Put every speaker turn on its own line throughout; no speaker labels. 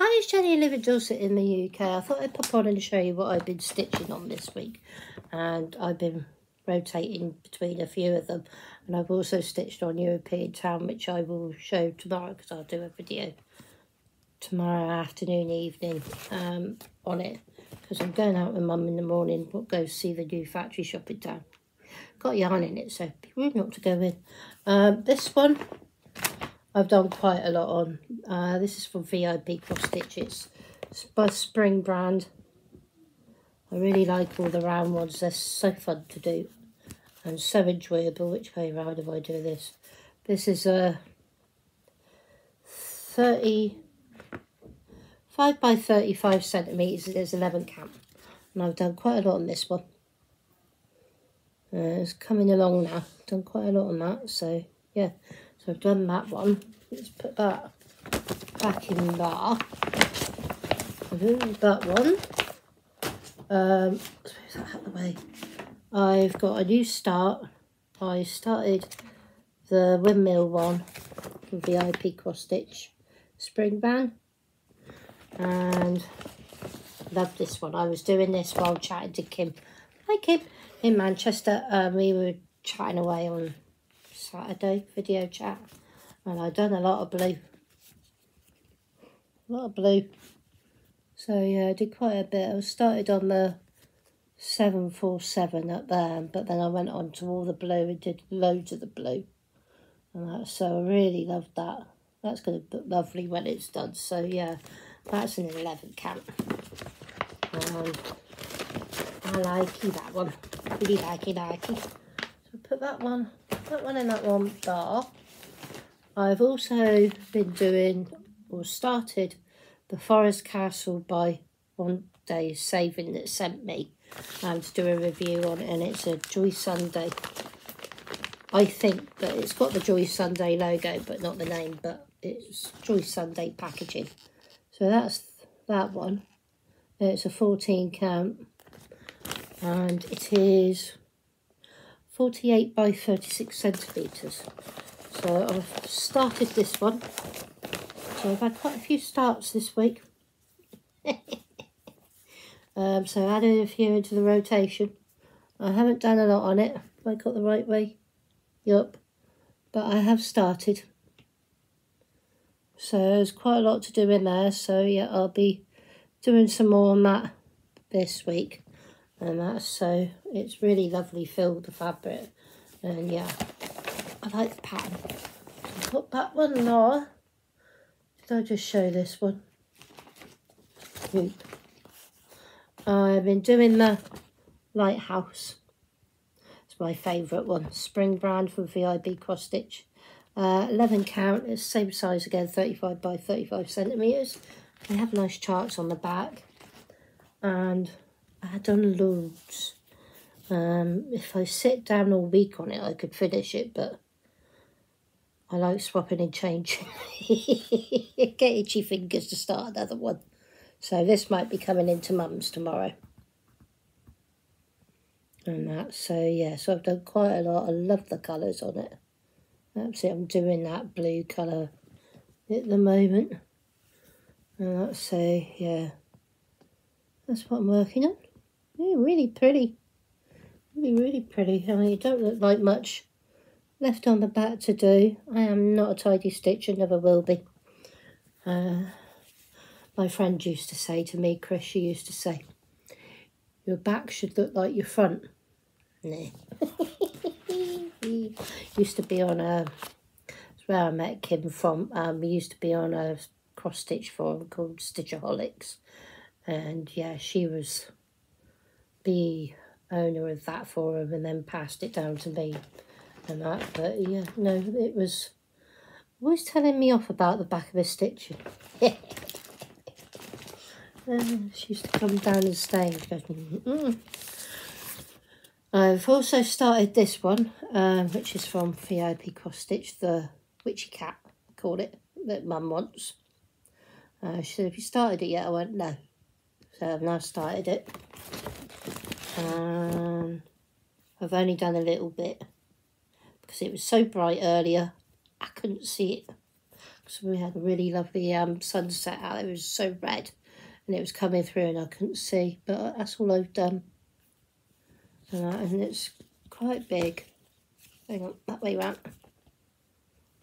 Hi, it's Jenny in Dorset in the UK. I thought I'd pop on and show you what I've been stitching on this week. And I've been rotating between a few of them. And I've also stitched on European Town, which I will show tomorrow because I'll do a video tomorrow afternoon, evening um, on it. Because I'm going out with Mum in the morning, but go see the new factory shop in town. Got yarn in it, so be rude not to go in. Um, this one I've done quite a lot on. Uh, this is from VIP Cross Stitches. It's by Spring brand. I really like all the round ones. They're so fun to do. And so enjoyable. Which way round have I do this? This is a 30... 5 by 35 centimetres. There's 11 count. And I've done quite a lot on this one. Uh, it's coming along now. Done quite a lot on that. So, yeah. So I've done that one. Let's put that back in there. that one. Um, that out of the way. I've got a new start. I started the windmill one with VIP cross stitch spring band and love this one. I was doing this while chatting to Kim. Hi Kim in Manchester. Um, we were chatting away on Saturday video chat. And I've done a lot of blue. A lot of blue. So yeah I did quite a bit. I started on the 747 up there but then I went on to all the blue and did loads of the blue. And that, so I really loved that. That's going to look lovely when it's done. So yeah that's an 11 count. Um, I like that one. Really like it like it so put that one that one in that one bar I've also been doing or started the Forest Castle by One Day Saving that sent me um, to do a review on it and it's a Joy Sunday. I think that it's got the Joy Sunday logo but not the name but it's Joy Sunday packaging. So that's that one. It's a 14 count and it is 48 by 36 centimetres. So I've started this one. So I've had quite a few starts this week. um, so added a few into the rotation. I haven't done a lot on it. Have I got the right way? Yup. But I have started. So there's quite a lot to do in there. So yeah, I'll be doing some more on that this week. And that's so it's really lovely filled the fabric. And yeah, I like the pattern. put that one there. Did I just show this one? Oop. I've been doing the Lighthouse. It's my favourite one. Spring brand from VIP Cross Stitch. Uh, 11 count, it's same size again, 35 by 35 centimetres. They have nice charts on the back. And I had done loads. Um, if I sit down all week on it, I could finish it, but I like swapping and changing. Get itchy fingers to start another one. So this might be coming into mum's tomorrow. And that, so yeah, so I've done quite a lot. I love the colours on it. Absolutely, I'm doing that blue colour at the moment. And that's so, yeah, that's what I'm working on. Yeah, really pretty. Really, really pretty. I mean, it don't look like much left on the back to do. I am not a tidy stitcher, never will be. Uh, my friend used to say to me, Chris, she used to say, your back should look like your front. Nah. used to be on a, that's where I met Kim from. Um, we used to be on a cross stitch forum called Stitchaholics. And yeah, she was the owner of that forum and then passed it down to me and that. But yeah, no, it was always telling me off about the back of a stitch. uh, she used to come down and stay and goes, mm -mm. I've also started this one, um, which is from VIP Cross Stitch, the Witchy Cat, I call it, that Mum wants. Uh, she said, have you started it yet? I went, no. So I've now started it. Um, I've only done a little bit because it was so bright earlier I couldn't see it because we had a really lovely um, sunset out. It was so red and it was coming through and I couldn't see. But that's all I've done. And, and it's quite big. Hang on, that way round.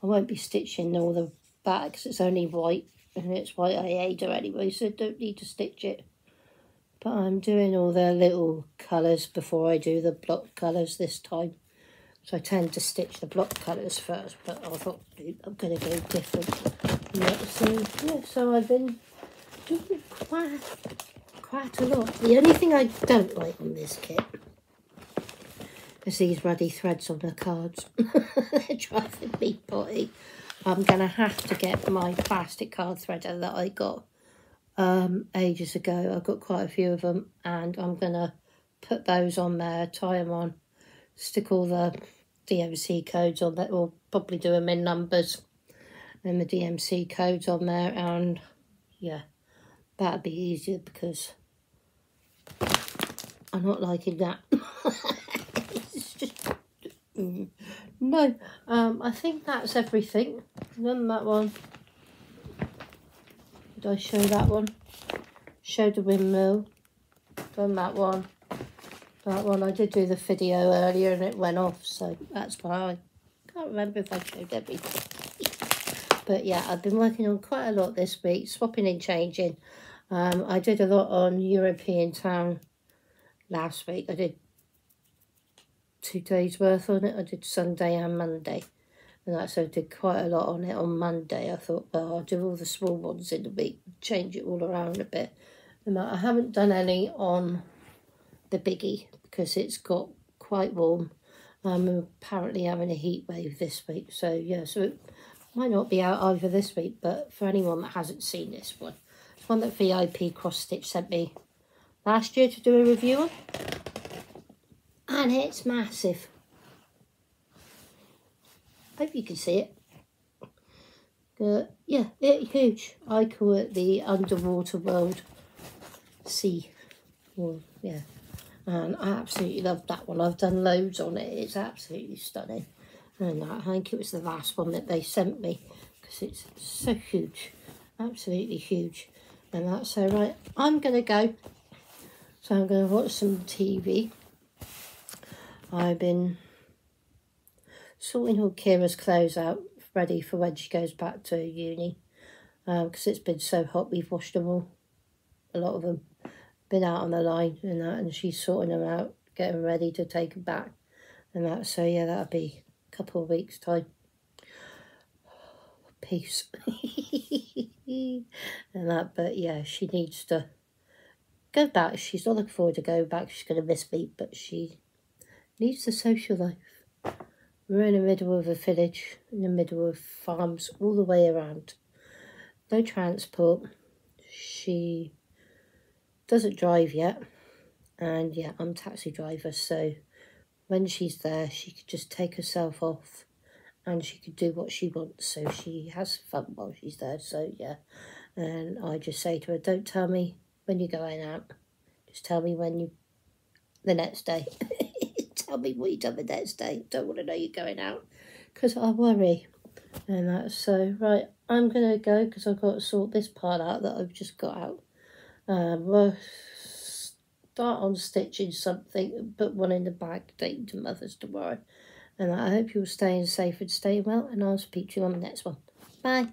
I won't be stitching all the back because it's only white and it's white Aida anyway, so I don't need to stitch it. But I'm doing all the little colours before I do the block colours this time. So I tend to stitch the block colours first, but I thought I'm going to go different. Yeah, so, yeah, so I've been doing quite, quite a lot. The only thing I don't like on this kit is these ruddy threads on the cards. They're driving me potty. I'm going to have to get my plastic card threader that I got um, ages ago. I've got quite a few of them and I'm going to put those on there, tie them on, stick all the DMC codes on there, or probably do them in numbers and the DMC codes on there and yeah, that'd be easier because I'm not liking that. just. No, um, I think that's everything. Done that one. Did I show that one? Show the windmill. Done that one. That one. I did do the video earlier and it went off, so that's why I can't remember if I showed everything. but yeah, I've been working on quite a lot this week, swapping and changing. Um, I did a lot on European Town last week. I did two days worth on it. I did Sunday and Monday. And that's so I did quite a lot on it on Monday. I thought, well, I'll do all the small ones in the week, change it all around a bit. And I haven't done any on the biggie because it's got quite warm. I'm apparently having a heat wave this week. So, yeah, so it might not be out either this week. But for anyone that hasn't seen this one, it's one that VIP Cross Stitch sent me last year to do a review on and it's massive. Hope you can see it. Uh, yeah, it's huge. I call it the underwater world sea. Well, yeah. And I absolutely love that one. I've done loads on it. It's absolutely stunning. And I think it was the last one that they sent me because it's so huge. Absolutely huge. And that's so right. I'm going to go. So I'm going to watch some TV. I've been sorting all Kira's clothes out ready for when she goes back to uni because um, it's been so hot we've washed them all a lot of them been out on the line and that and she's sorting them out getting ready to take them back and that so yeah that'll be a couple of weeks time peace and that but yeah she needs to go back she's not looking forward to go back she's going to miss me but she needs the social life. We're in the middle of a village, in the middle of farms all the way around. No transport. She doesn't drive yet. And yeah, I'm taxi driver, so when she's there, she could just take herself off and she could do what she wants. So she has fun while she's there. So yeah, and I just say to her, don't tell me when you're going out. Just tell me when you, the next day. tell me what you done the next day. Don't want to know you're going out because I worry. And that's so, right, I'm to go because I've got to sort this part out that I've just got out. Um, we'll start on stitching something, put one in the bag, take to Mother's tomorrow. And I hope you're staying safe and staying well, and I'll speak to you on the next one. Bye.